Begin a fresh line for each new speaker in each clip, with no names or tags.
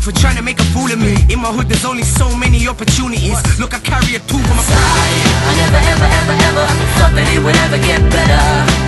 for trying to make a fool of me. In my hood there's only so many opportunities. Look I carry a tool for my pride I never ever ever ever thought that it would ever get better.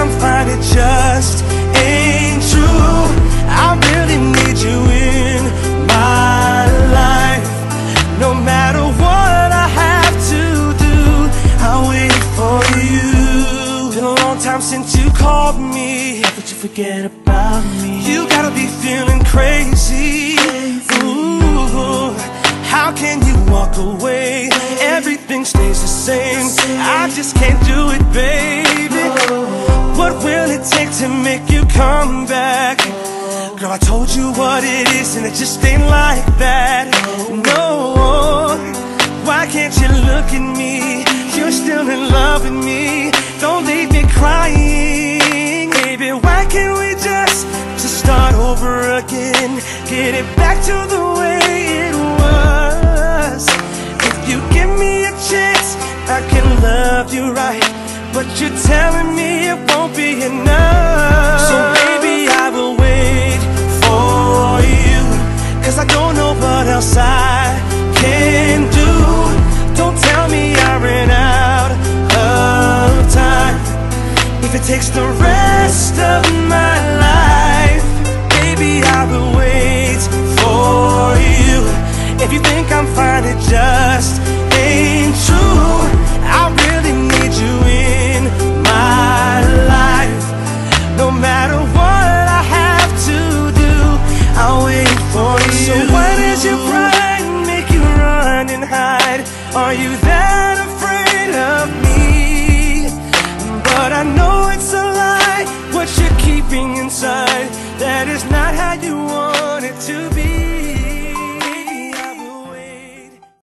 I'm fine, it just ain't true. I really need you in my life. No matter what I have to do, I'll wait for you. Been a long time since you called me. Could you forget about me? You gotta be feeling crazy. Ooh, how can you walk away? Everything stays the same. I just can't do it, baby. To make you come back? Girl, I told you what it is, and it just ain't like that. No, why can't you look at me? You're still in love with me. Don't leave me crying, baby. Why can't we just just start over again? Get it back to the way it was. If you give me a chance, I can love you right. But you're telling me it won't be enough. So baby, I will wait for you Cause I don't know what else I can do. Don't tell me I ran out of time. If it takes the Are you that afraid of me? But I know it's a lie What you're keeping inside That is not how you want it to be